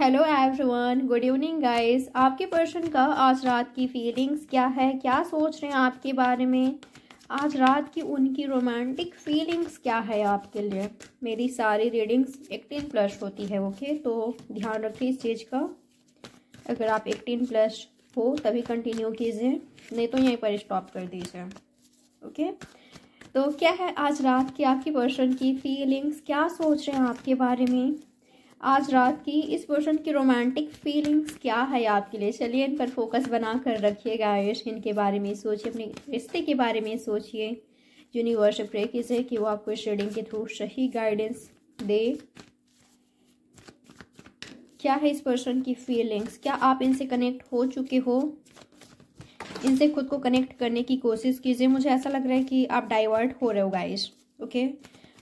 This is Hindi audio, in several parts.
Hello everyone good evening guys आपके पर्सन का आज रात की फीलिंग्स क्या है? क्या सोच रहे हैं आपके बारे में? आज रात की उनकी रोमांटिक फीलिंग्स क्या है आपके लिए? मेरी सारी रीडिंग्स एक्टीन प्लस होती है ओके तो ध्यान रखिए इस चीज़ का। अगर आप एक्टीन प्लस हो, तभी कंटिन्यू कीजिए। नहीं तो यहीं पर स्टॉप कर दीजिए ओके तो क्या है आज रात की आपकी पर्सन की फीलिंग्स क्या सोच रहे हैं आपके बारे में? आज रात की इस पर्सन की रोमांटिक फीलिंग्स क्या है आपके लिए? चलिए इन पर फोकस बना कर रखिएगा आयुष। इनके बारे में सोचिए, अपने रिश्ते के बारे में सोचिए। यूनिवर्स प्रे कीजिए कि वो आपको इस रीडिंग के थ्रू सही गाइडेंस दे। क्या है इस पर्सन की फीलिंग्स क्या आप इनसे कनेक्ट हो चुके हो? इनसे खुद को कनेक्ट करने की कोशिश कीजिए। मुझे ऐसा लग रहा है कि आप डाइवर्ट हो रहे हो गाइस ओके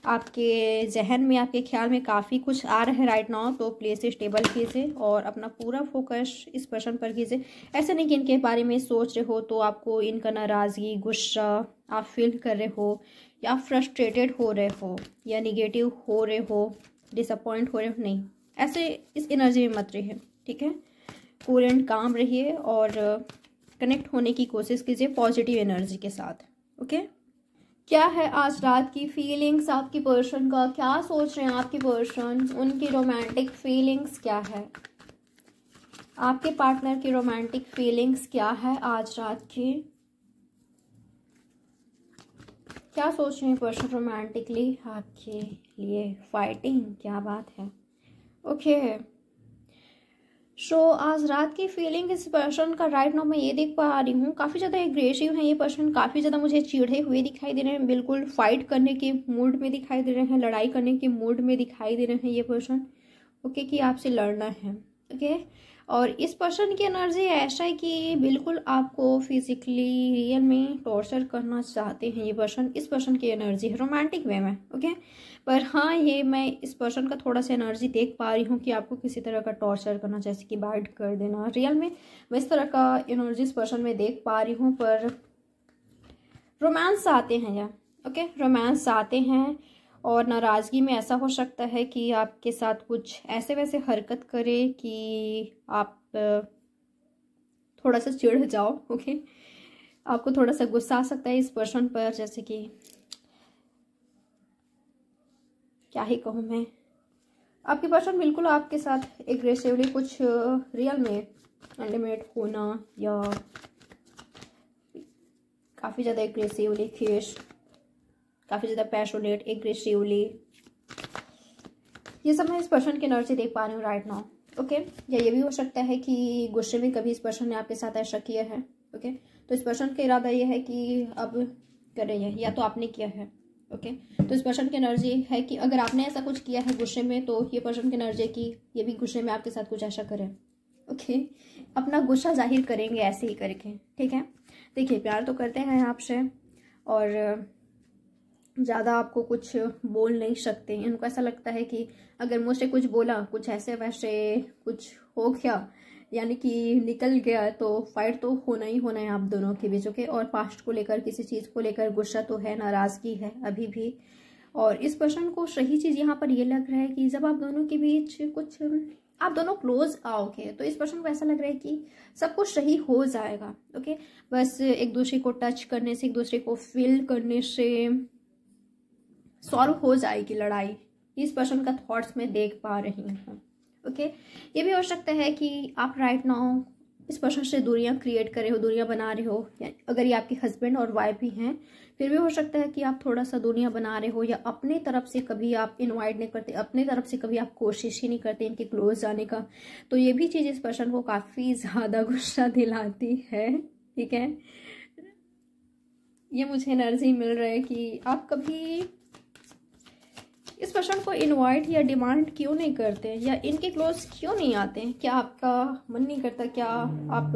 आपके जहन में, आपके ख्याल में काफ़ी कुछ आ रहा है राइट नाउ तो प्लेस स्टेबल कीजिए और अपना पूरा फोकस इस पर्सन पर कीजिए। ऐसा नहीं कि इनके बारे में सोच रहे हो तो आपको इनका नाराज़गी, गुस्सा, आप फील कर रहे हो या फ्रस्ट्रेटेड हो रहे हो या निगेटिव हो रहे हो डिसअपॉइंट हो रहे हो, नहीं। ऐसे इस एनर्जी में मत रहिए, ठीक है? कूल एंड काम रहिए और कनेक्ट होने की कोशिश कीजिए पॉजिटिव एनर्जी के साथ ओके क्या है आज रात की फीलिंग्स आपकी पर्सन का क्या सोच रहे हैं आपकी पर्सन उनकी रोमांटिक फीलिंग्स क्या है? आपके पार्टनर की रोमांटिक फीलिंग्स क्या है आज रात की? क्या सोच रहे हैं पर्सन रोमांटिकली आपके लिए? फाइटिंग क्या बात है? Okay okay. सो so, आज रात की फीलिंग इस पर्सन का राइट नाउ मैं ये देख पा रही हूँ काफ़ी ज़्यादा एग्रेसिव है ये पर्सन काफ़ी ज़्यादा मुझे चिढ़े हुए दिखाई दे रहे हैं बिल्कुल फाइट करने के मूड में दिखाई दे रहे हैं लड़ाई करने के मूड में दिखाई दे रहे हैं ये पर्सन ओके okay, कि आपसे लड़ना है ओके और इस पर्सन की एनर्जी ऐसा है कि बिल्कुल आपको फिजिकली रियल में टॉर्चर करना चाहते हैं ये पर्सन, इस पर्सन की एनर्जी है रोमांटिक वे में ओके पर हाँ ये मैं इस पर्सन का थोड़ा सा एनर्जी देख पा रही हूँ कि आपको किसी तरह का टॉर्चर करना, जैसे कि बाइट कर देना रियल में मैं इस तरह का एनर्जी इस पर्सन में देख पा रही हूँ, पर रोमांस आते हैं, या ओके रोमांस आते हैं और नाराज़गी में ऐसा हो सकता है कि आपके साथ कुछ ऐसे वैसे हरकत करे कि आप थोड़ा सा चिढ़ जाओ ओके आपको थोड़ा सा गुस्सा आ सकता है इस पर्सन पर, जैसे कि, क्या ही कहूँ मैं? आपके पर्सन बिल्कुल आपके साथ एग्रेसिवली कुछ रियल में अनलिमिट होना या काफ़ी ज़्यादा एग्रेसिवली खेश काफ़ी ज़्यादा पैशोनेट एग्रेसिवली ये सब मैं इस पर्सन की एनर्जी देख पा रही हूँ राइट नाउ ओके या ये भी हो सकता है कि गुस्से में कभी इस पर्सन ने आपके साथ ऐसा किया है ओके तो इस पर्सन का इरादा ये है कि अब कर रही है, या तो आपने किया है ओके तो इस पर्सन की एनर्जी है कि अगर आपने ऐसा कुछ किया है गुस्से में तो ये पर्सन की एनर्जी की ये भी गुस्से में आपके साथ कुछ ऐसा करें ओके अपना गुस्सा ज़ाहिर करेंगे ऐसे ही करके, ठीक है? देखिए, प्यार तो करते हैं आपसे और ज़्यादा आपको कुछ बोल नहीं सकते इनको ऐसा लगता है कि अगर मुझसे कुछ बोला, कुछ ऐसे वैसे कुछ हो गया, यानी कि निकल गया तो फाइट तो होना ही होना है आप दोनों के बीच ओके और पास्ट को लेकर, किसी चीज़ को लेकर गुस्सा तो है, नाराज़गी है अभी भी। और इस पर्सन को सही चीज़ यहाँ पर ये लग रहा है कि जब आप दोनों के बीच कुछ, आप दोनों क्लोज आओगे तो इस पर्सन को ऐसा लग रहा है कि सब कुछ सही हो जाएगा ओके बस एक दूसरे को टच करने से, एक दूसरे को फील करने से सॉल्व हो जाएगी लड़ाई। इस पर्सन का थॉट्स में देख पा रही हूँ। ओके ये भी हो सकता है कि आप राइट नाउ इस पर्सन से दूरियाँ क्रिएट कर रहे हो, दूरियाँ बना रहे हो। अगर ये आपके हस्बैंड और वाइफ भी हैं, फिर भी हो सकता है कि आप थोड़ा सा दूरियाँ बना रहे हो या अपने तरफ़ से कभी आप इनवाइट नहीं करते, अपने तरफ़ से कभी आप कोशिश ही नहीं करते इनके क्लोज जाने का। तो ये भी चीज़ इस पर्सन को काफ़ी ज़्यादा गुस्सा दिलाती है। ठीक है? ये मुझे एनर्जी मिल रहा है कि आप कभी इस पर्सन को इनवाइट या डिमांड क्यों नहीं करते? या इनके क्लोज क्यों नहीं आते? हैं क्या आपका मन नहीं करता? क्या आप,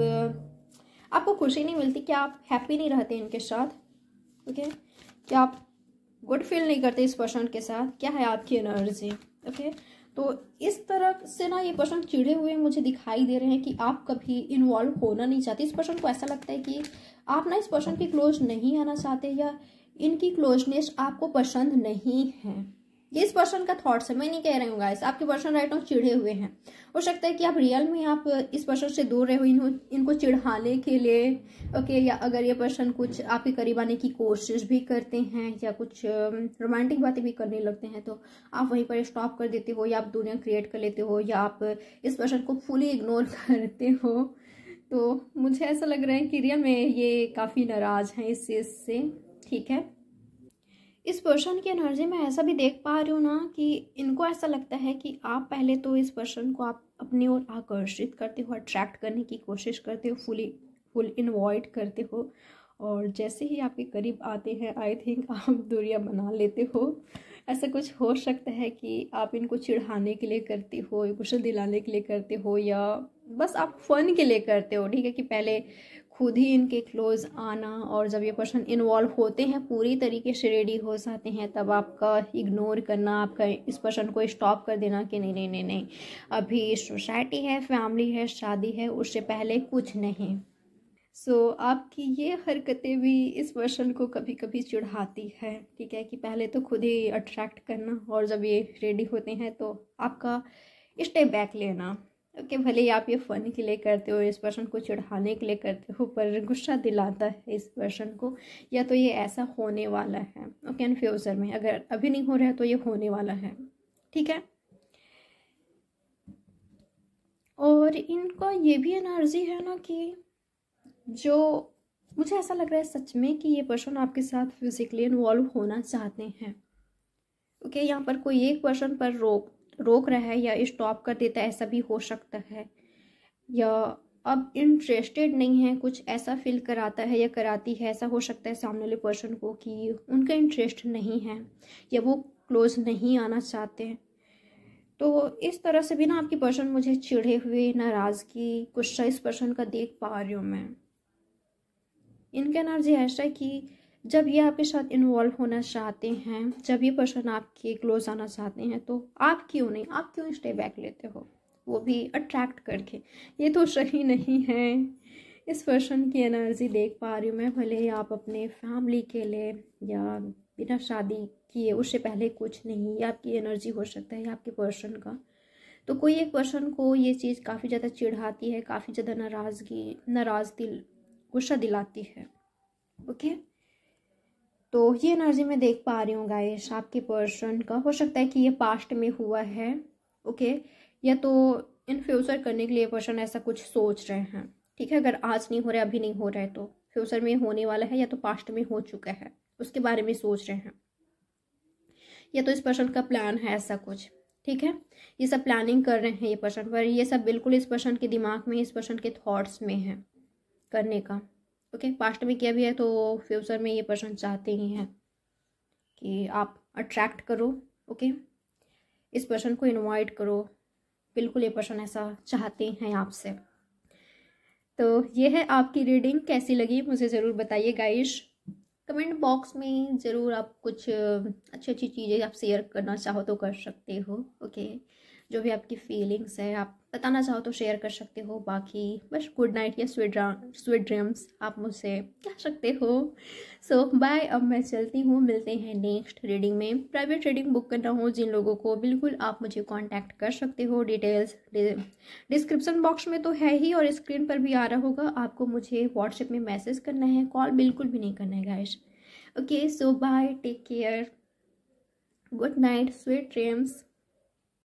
आपको खुशी नहीं मिलती? क्या आप हैप्पी नहीं रहते इनके साथ? ओके क्या आप गुड फील नहीं करते इस पर्सन के साथ? क्या है आपकी एनर्जी ओके तो इस तरह से ना ये पर्सन चिड़े हुए मुझे दिखाई दे रहे हैं कि आप कभी इन्वॉल्व होना नहीं चाहते। इस पर्सन को ऐसा लगता है कि आप ना इस पर्सन के क्लोज नहीं आना चाहते या इनकी क्लोजनेस आपको पसंद नहीं है। ये इस पर्सन का थॉट्स है। मैं नहीं कह रही हूँ गाइस आपके पर्सन राइट नाउ चिढ़े हुए हैं। हो सकता है कि आप रियल में आप इस पर्सन से दूर रहे हो इनको इनको चिढ़ाने के लिए ओके या अगर ये पर्सन कुछ आपके करीब आने की कोशिश भी करते हैं, या कुछ रोमांटिक बातें भी करने लगते हैं तो आप वहीं पर स्टॉप कर देते हो, या आप दुनिया क्रिएट कर लेते हो, या आप इस पर्सन को फुली इग्नोर करते हो। तो मुझे ऐसा लग रहा है कि रियल में ये काफ़ी नाराज़ हैं इस चीज़ से। ठीक है? इस पर्सन की एनर्जी में ऐसा भी देख पा रही हूँ ना कि इनको ऐसा लगता है कि आप पहले तो इस पर्सन को आप अपनी ओर आकर्षित करते हो अट्रैक्ट करने की कोशिश करते हो फुली फुल इन्वॉइड करते हो और जैसे ही आपके करीब आते हैं आई थिंक आप दूरियाँ बना लेते हो। ऐसा कुछ हो सकता है कि आप इनको चिढ़ाने के लिए करते हो कुशल दिलाने के लिए करते हो, या बस आप फ़न के लिए करते हो, ठीक है? कि पहले खुद ही इनके क्लोज आना और जब ये पर्सन इन्वॉल्व होते हैं पूरी तरीके से रेडी हो जाते हैं तब आपका इग्नोर करना आपका इस पर्सन को स्टॉप कर देना कि नहीं नहीं नहीं नहीं। अभी सोसाइटी है फैमिली है शादी है उससे पहले कुछ नहीं। सो so, आपकी ये हरकतें भी इस पर्सन को कभी कभी चिढ़ाती है ठीक है कि पहले तो खुद ही अट्रैक्ट करना और जब ये रेडी होते हैं तो आपका स्टेप बैक लेना। ओके भले ही आप ये फ़न के लिए करते हो इस पर्सन को चिढ़ाने के लिए करते हो पर गुस्सा दिलाता है इस पर्सन को या तो ये ऐसा होने वाला है। ओके एंड फ्यूचर में अगर अभी नहीं हो रहा है तो ये होने वाला है। ठीक है? और इनका ये भी एनर्जी है ना कि जो मुझे ऐसा लग रहा है सच में कि ये पर्सन आपके साथ फिजिकली इन्वॉल्व होना चाहते हैं। ओके okay, यहाँ पर कोई एक पर्सन पर रोक रोक रहा है या स्टॉप कर देता है, ऐसा भी हो सकता है। या अब इंटरेस्टेड नहीं है, कुछ ऐसा फील कराता है या कराती है, ऐसा हो सकता है सामने वाले पर्सन को कि उनका इंटरेस्ट नहीं है या वो क्लोज नहीं आना चाहते हैं। तो इस तरह से भी ना आपकी पर्सन मुझे चिढ़े हुए नाराज़गी गुस्सा इस पर्सन का देख पा रही हूँ मैं। इनका एनर्जी ऐसा है कि जब ये आपके साथ इन्वॉल्व होना चाहते हैं, जब ये पर्सन आपके क्लोज आना चाहते हैं तो आप क्यों नहीं? आप क्यों स्टे बैक लेते हो? वो भी अट्रैक्ट करके। ये तो सही नहीं है। इस पर्सन की एनर्जी देख पा रही हूँ मैं, भले ही आप अपने फैमिली के लिए या बिना शादी किए, उससे पहले कुछ नहीं, ये आपकी एनर्जी हो सकता है आपके पर्सन का। तो कोई एक पर्सन को ये चीज़ काफ़ी ज़्यादा चिढ़ाती है, काफ़ी ज़्यादा नाराज़गी नाराज़ दिल गुस्सा दिलाती है। ओके? तो ये एनर्जी मैं देख पा रही हूँ गाइस आपके पर्सन का। हो सकता है कि ये पास्ट में हुआ है ओके या तो इन फ्यूचर करने के लिए पर्सन ऐसा कुछ सोच रहे हैं, ठीक है? अगर आज नहीं हो रहा है अभी नहीं हो रहा है तो फ्यूचर में होने वाला है या तो पास्ट में हो चुका है, उसके बारे में सोच रहे हैं। या तो इस पर्सन का प्लान है ऐसा कुछ, ठीक है? ये सब प्लानिंग कर रहे हैं ये पर्सन पर ये सब बिल्कुल इस पर्सन के दिमाग में, इस पर्सन के थॉट्स में है करने का। ओके, पास्ट में किया भी है तो फ्यूचर में ये पर्सन चाहते ही हैं कि आप अट्रैक्ट करो, ओके? इस पर्सन को इनवाइट करो। बिल्कुल ये पर्सन ऐसा चाहते हैं आपसे। तो ये है आपकी रीडिंग, कैसी लगी? मुझे ज़रूर बताइए गाइश कमेंट बॉक्स में ज़रूर आप कुछ अच्छी अच्छी चीज़ें आप शेयर करना चाहो तो कर सकते हो, ओके? जो भी आपकी फीलिंग्स है, आप बताना चाहो तो शेयर कर सकते हो। बाकी बस गुड नाइट या स्वीट स्वीट ड्रीम्स आप मुझसे कह सकते हो। सो so, बाय अब मैं चलती हूँ। मिलते हैं नेक्स्ट रीडिंग में। प्राइवेट रीडिंग बुक करना हो जिन लोगों को बिल्कुल आप मुझे कांटेक्ट कर सकते हो। डिटेल्स डिस्क्रिप्शन बॉक्स में तो है ही और स्क्रीन पर भी आ रहा होगा। आपको मुझे व्हाट्सएप में मैसेज करना है। कॉल बिल्कुल भी नहीं करना है guys okay so bye take care good night sweet dreams